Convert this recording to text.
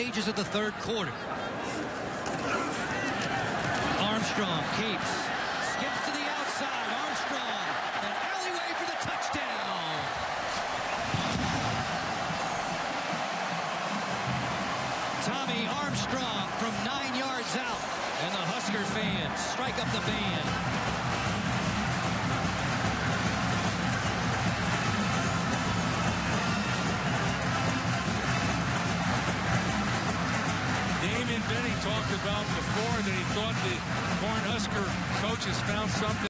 stages of the third quarter. Armstrong keeps, skips to the outside. Armstrong, alleyway for the touchdown. Tommy Armstrong from nine yards out, and the Husker fans strike up the band. Benning talked about before that he thought the Cornhusker coaches found something